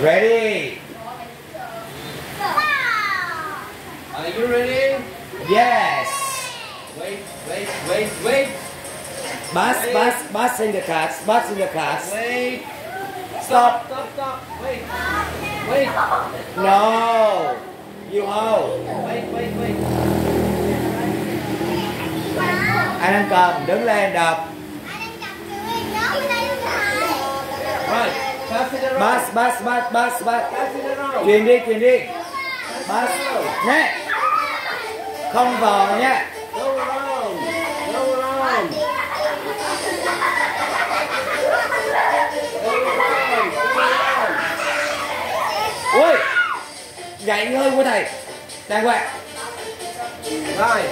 Ready? Are you ready? Yes. Wait, wait, wait, wait, Bus, bus, bus in the cars. Bus in the cars. wait. Stop. Stop, stop. Wait, wait, No. You hold. wait, wait, wait. Anh ăn cơm, đứng lên đọc. Bas, bas, bas, bas, bas. Chuyển đi, chuyển đi. Bas. Nhé. Không vào nhé. Ôi. Dạy hơi của thầy. Đàng hoàng. Rồi.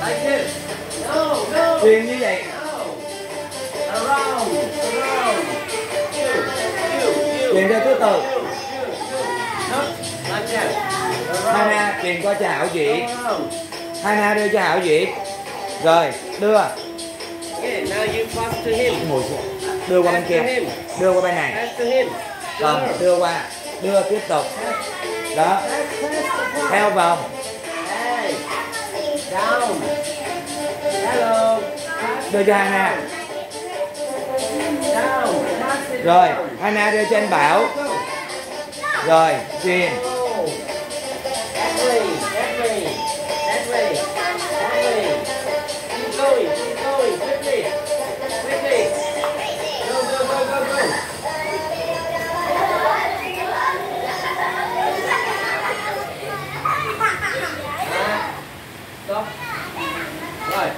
Lại kia. No, no. Truyền như vậy. liền ra thứ tự Hana liền qua cho Hảo Duyệt Hana đưa cho Hảo Duyệt Rồi đưa. Đưa qua bên kia. Đưa qua bên này. Còn đưa qua. Đưa tiếp tục. Đó. Theo vòng. Đưa cho Hana. Rồi, Hana đưa cho anh Bảo. Rồi, Jean.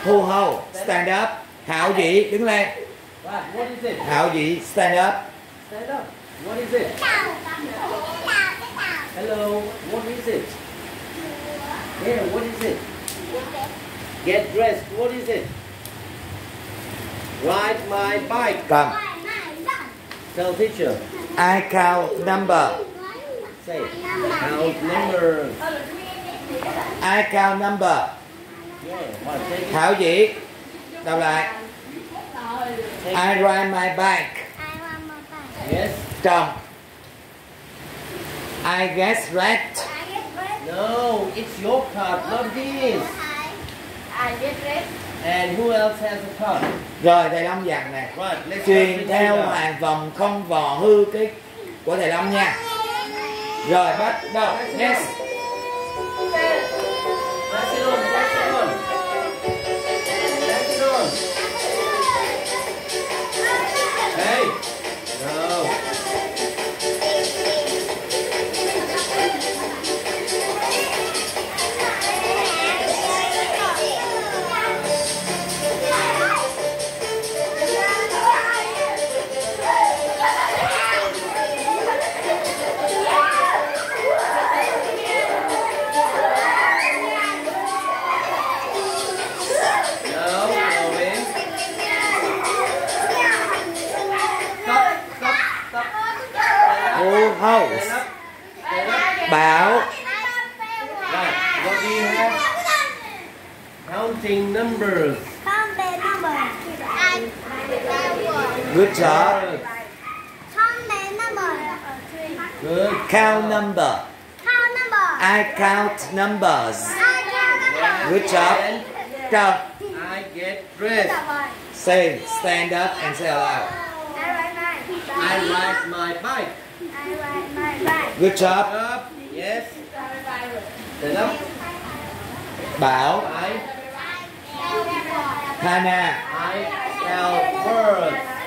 Thu hầu, stand up, hảo dĩ, đứng lên. Right. What is it? Hảo Dĩ stand up. Stand up. What is it? Hello. What is it? Yeah, what is it? Get dressed. What is it? Ride my bike. Cầm. Tell teacher. I count number. Say. Count number. I count number. Yeah. What? Take it. Hảo Dĩ. Đọc lại. I ride my bike. Yes. Chồng. I get red. No, it's your card, not his. And who else has a card? Rồi thầy Long dặn nè. Right. Let's Truyền theo hàng vòng không vò hư cái của thầy Long nha. Rồi bắt đầu. Yes. Good job. Good. Count number. I count numbers. Good job. Chồng. I get dressed. Say stand up and say aloud. I ride my bike. I ride my bike. Good job. Up. Yes. Stand up. Bảo. I Hana. I sell birds.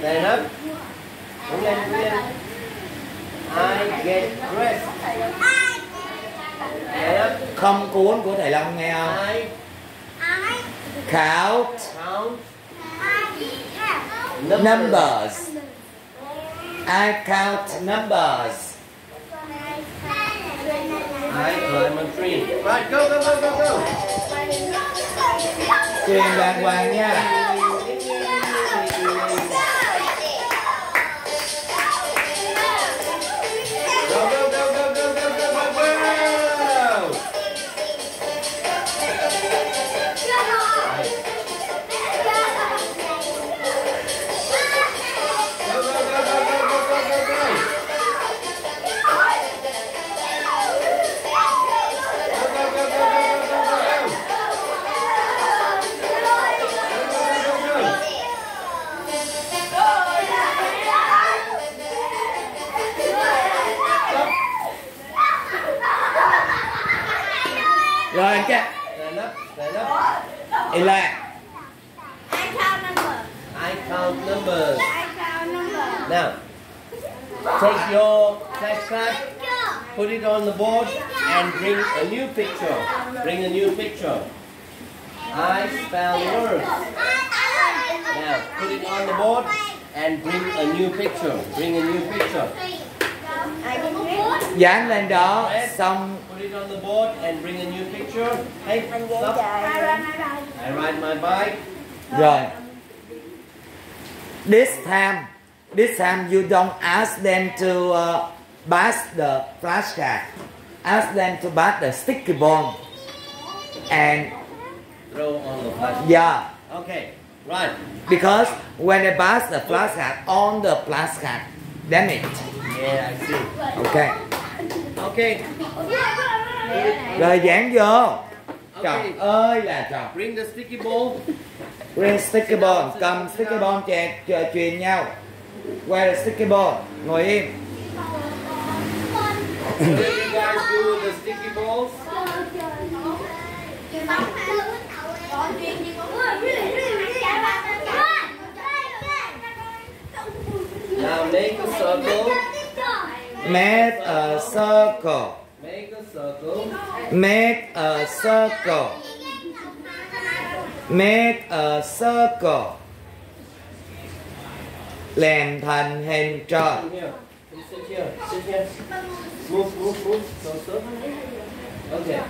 Stand up. Đứng lên, đứng lên. I get dressed. Stand up. Không cuốn của thầy Long nghe không? I Count count numbers. I count numbers. I climb a tree. Right, go, go, go, go, go. Truyền đàng hoàng nha. Up. I count number. I count numbers. I count number. Now, take your flashcard, put it on the board, and bring a new picture. Bring a new picture. I spell words. Now, put it on the board and bring a new picture. Bring a new picture. I. Dán lên đó Xong Put it on the board and bring a new picture. Hey, stop. I run, I run. I ride my bike. Rồi This time This time you don't ask them to uh, pass the flashcard Ask them to pass the sticky bomb And Throw on the flash. yeah Okay, right. Because when they pass the flashcard on the flashcard Damn it Yeah, I see. Ok Okay, Rồi dán vô okay. Trời ơi là trời Bring the sticky ball. Bring sticky bomb Cầm sticky bomb chè, chè, truyền nhau Where the sticky bomb Ngồi im What did you guys do with the sticky balls? Now make a circle. Make a circle Make a circle. Make a circle Làm thành hình tròn Move, move, move. So, so. Okay.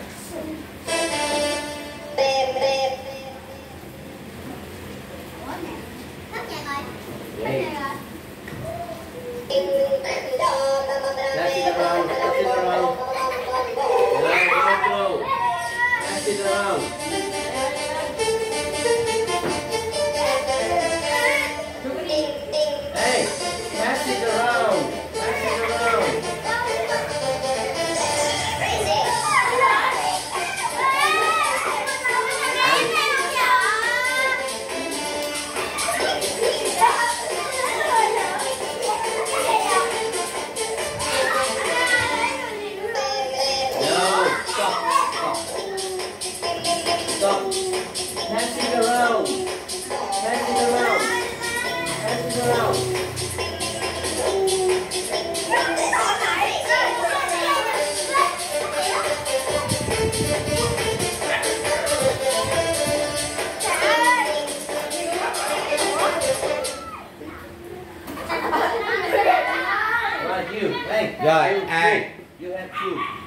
Rồi, ai? You have.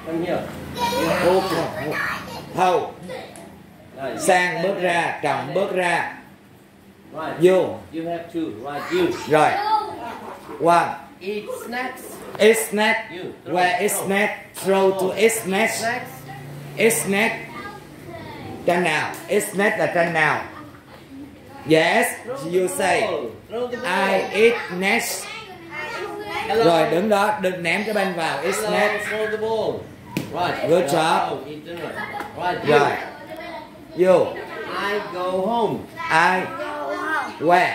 Come here. Thâu. Sang bước ra Trọng bước ra. Vô You have two. Right. You. Rồi One Eat snacks. Eat snack You. Throw. Where is snack Throw to eat snack Snacks. Eat snack Tranh nào Eat snack là tranh nào Yes You say. I eat next Hello. Rồi đứng đó Đừng ném cái bên vào Eat Hello. ball. Right. Good Go job. Right. Rồi You I go home. I Where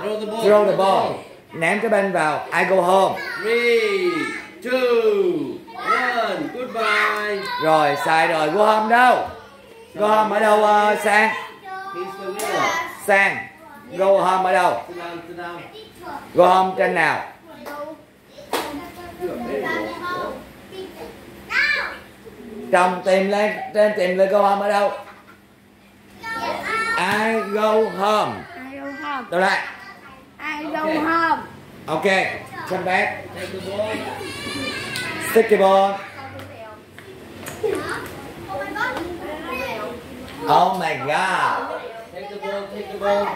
Throw the ball. Throw the ball Ném cái bên vào I go home Three, two, one. Goodbye. Rồi sai rồi Go home đâu Go home ở đâu ờ, Sang. Sang Go home ở đâu. Go home tranh nào Chồng tìm lên Trên tìm lên go home ở đâu I go home I go home. Đâu lại I go okay. home. Ok, Come back Take the ball. Sticky ball Oh my god Take the ball. Take the ball.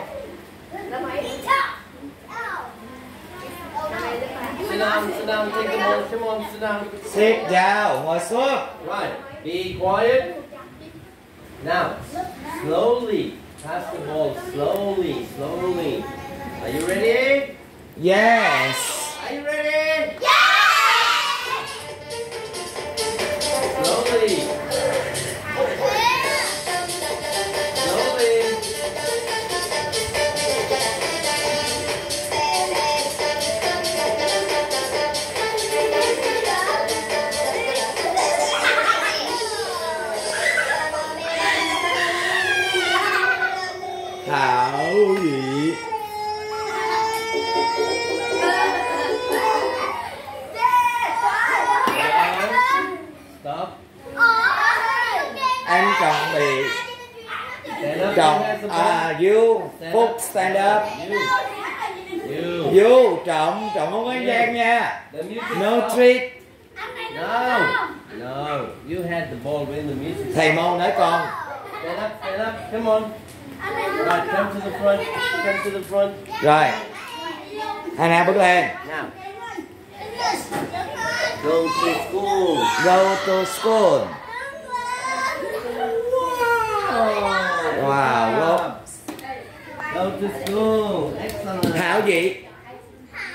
Sit down. Sit down. Take the ball. Come on. Sit down. Sit down Ngồi xuống Right. Be quiet. Now, slowly. Pass the ball. Slowly. Slowly. Are you ready? Yes Are you ready? thảo vị Stop. Em chọn bị chọn à you. Phúc stand up. You trọng trọng không có gian nha. No treat no. No. You had the ball with the music thầy môn nói con. Stand up stand up. Come on. Right. Come to the front. Come to the front. Rồi Hana bước lên Now. Go to school. Go to school Wow, go. Go to school. Excellent. Hảo dị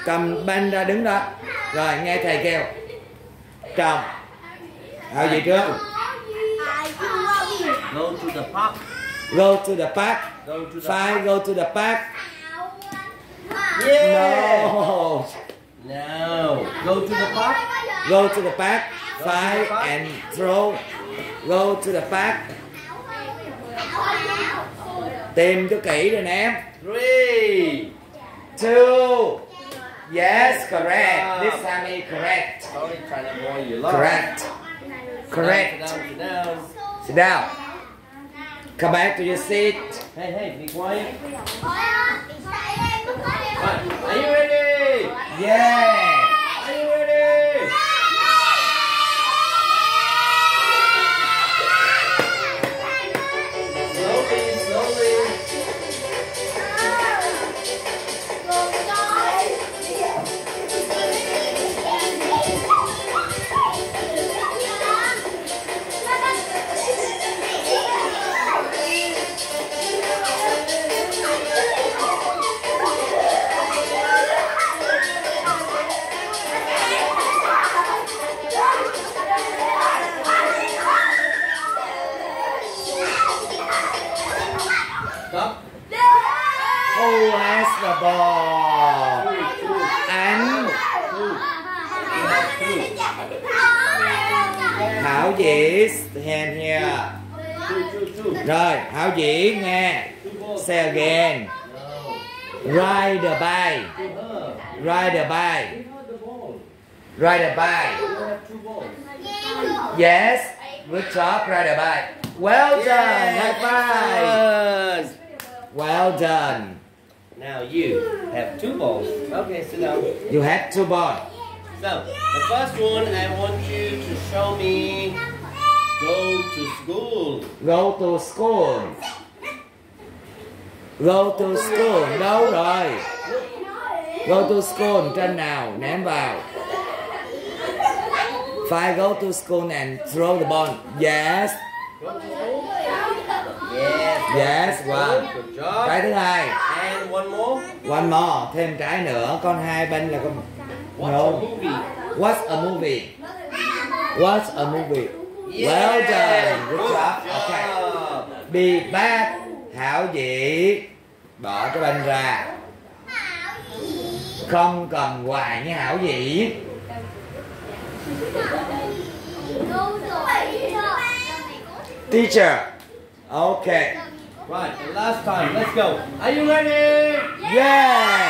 Cầm banh ra đứng đó Rồi nghe thầy kêu Trọng Hảo dị trước Go to the park. Go to the park Go to the Five go to the park Yeah. No. No. Go to the park. Go to the park Five and throw. Go to the park Tìm cho kỹ rồi nè. Em Three. Two. Yes, correct. Ah. This time is correct. Sorry, trying to boy you. Correct. Correct. Sit down, sit down. Sit down Come back to your seat Hey, hey, be quiet. Right. Are you ready? Yeah Hảo Dĩ hand here. Rồi Hảo Dĩ nghe. Say again. Ride the bike. Ride the bike. Ride the bike have. Yes Good job Ride the bike Well done High five. Well done Now you have two balls. Okay, sit down. You had two balls So, the first one, I want you to show me go to school. Go to school Go to school Đâu rồi Go to school trên nào Ném vào Five go to school and throw the ball Yes? Yes. Yes one Good job. Cái thứ hai And one more. One more Thêm trái nữa Con hai bên là con What's No. a movie? What's a movie. What's a movie. Well done. Good job. Okay. Job. Be back. Hảo dĩ. Bỏ cái bên ra. Không cầm hoài như hảo dĩ. Teacher. Okay. Right, the last time. Let's go. Are you ready? Yes